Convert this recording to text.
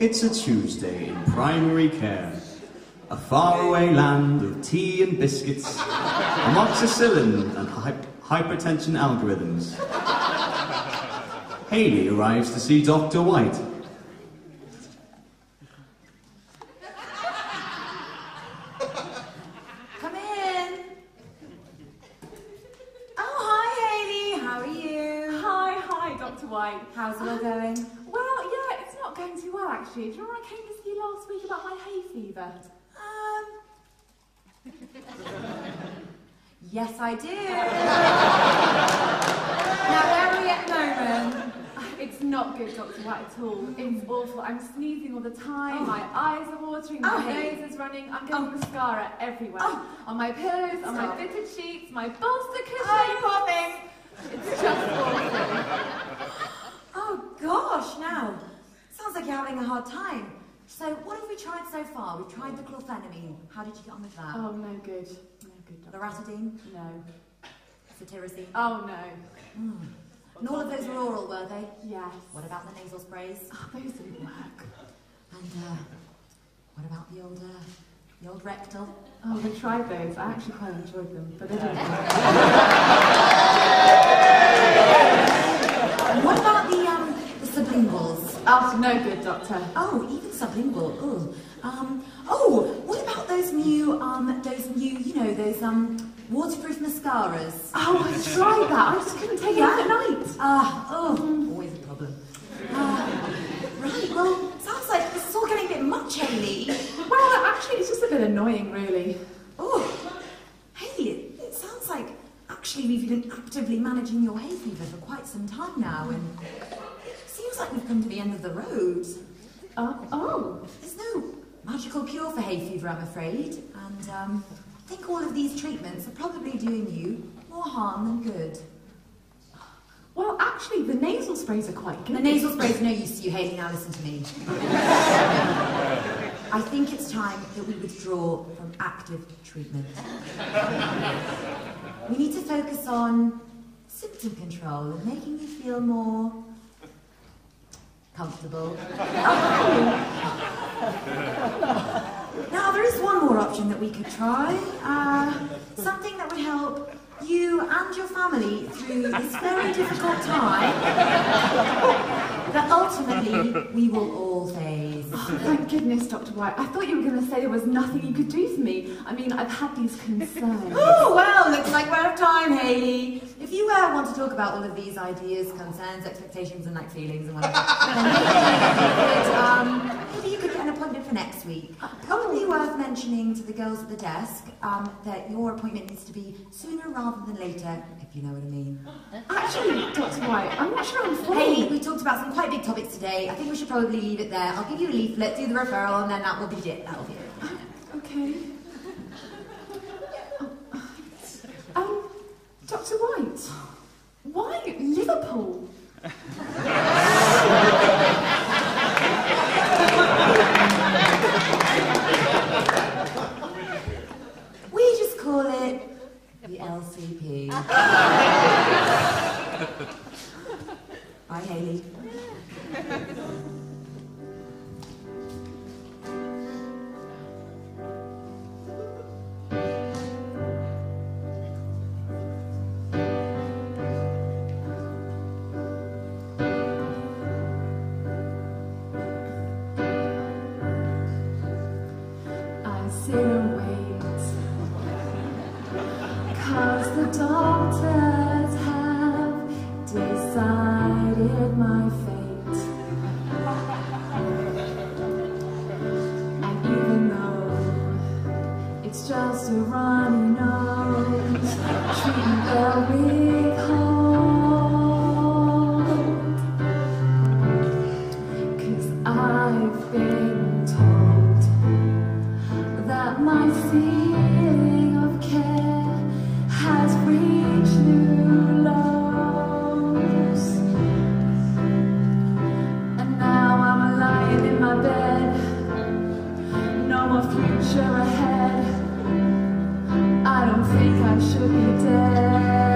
It's a Tuesday in primary care. A faraway land of tea and biscuits, amoxicillin and hy- hypertension algorithms. Haley arrives to see Dr. White. Come in. Oh, hi, Haley. How are you? Hi, hi, Dr. White. How's it all going? Well, yeah, it's not going too well actually. Do you remember I came to see you last week about my hay fever? Um. Yes, I do. now, where are we at the moment? It's not good, Dr. White, at all. It's awful. I'm sneezing all the time. Oh. My eyes are watering. My Oh, hey. nose is running. I'm getting Oh. mascara everywhere. Oh. On my pillows, on my fitted sheets, my bolster cushion. Poor thing. It's just awful. Oh, gosh, now. Like you're having a hard time. So, what have we tried so far? We've tried the chlorphenamine. How did you get on with that? Oh, no good. No good, Dr. Loratadine? No. Cetirizine? Oh, no. Mm. And all of those were oral, were they? Yes. What about the nasal sprays? Oh, those didn't work. And uh, what about the old, uh, the old rectal? Oh, we tried those. I actually quite enjoyed them, but they didn't work. And what about the um, the sublinguals? Oh, no good, Doctor. Oh, even sublingual. Oh, um, oh, what about those new um, those new, you know, those um, waterproof mascaras? Oh, I tried that. I just couldn't take it off at night. Ah, oh, always a problem. Ah, right. Well, sounds like this is all getting a bit much, Haley. Well, actually, it's just a bit annoying, really. Oh, Haley, it, it sounds like actually we've been actively managing your hay fever for quite some time now, and it like we've come to the end of the road. Oh, oh. There's no magical cure for hay fever, I'm afraid, and um, I think all of these treatments are probably doing you more harm than good. Well, actually, the nasal sprays are quite good. The nasal spray's no use to you, Haley. Now listen to me. I think it's time that we withdraw from active treatment. We need to focus on symptom control and making you feel more comfortable. Now, there is one more option that we could try. Uh, something that would help you and your family through this very difficult time that ultimately we will all face. Oh, thank goodness, Dr. White. I thought you were going to say there was nothing you could do for me. I mean, I've had these concerns. Oh, well, looks like we're out of time, Haley. If you uh, want to talk about all of these ideas, concerns, expectations, and like feelings and whatever, then maybe you could, um, maybe you could get an appointment for next week. Probably worth mentioning to the girls at the desk um, that your appointment needs to be sooner rather than later, if you know what I mean. Actually, Dr. White, I'm not sure I'm full. Haley, we talked about some quite big topics today. I think we should probably leave it there. I'll give you a leaflet, do the referral, and then that will be it. That'll be it. Okay. Um, Dr. White, why Liverpool? Cause the doctors have decided my about my future ahead. I don't think I should be dead.